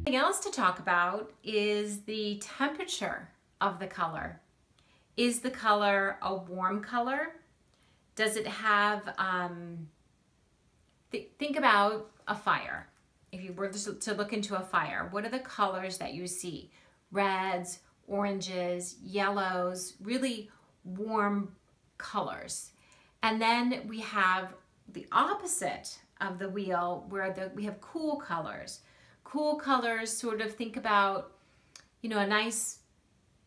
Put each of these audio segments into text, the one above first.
Something else to talk about is the temperature of the color. Is the color a warm color? Does it have, um, th think about a fire. If you were to look into a fire, what are the colors that you see? Reds, oranges, yellows, really warm colors. And then we have the opposite of the wheel where the, we have cool colors. Cool colors sort of think about, you know, a nice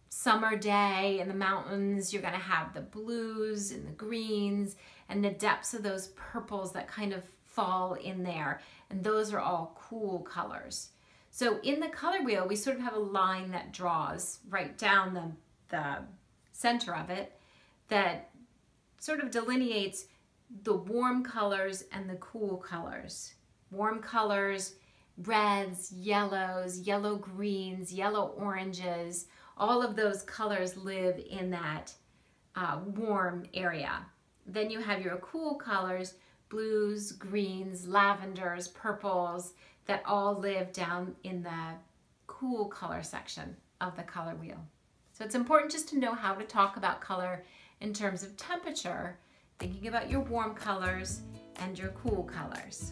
summer day in the mountains. You're gonna have the blues and the greens and the depths of those purples that kind of fall in there. And those are all cool colors. So in the color wheel, we sort of have a line that draws right down the, the center of it that sort of delineates the warm colors and the cool colors. Warm colors, reds, yellows, yellow greens, yellow oranges, all of those colors live in that uh, warm area. Then you have your cool colors, blues, greens, lavenders, purples, that all live down in the cool color section of the color wheel. So it's important just to know how to talk about color in terms of temperature, thinking about your warm colors and your cool colors.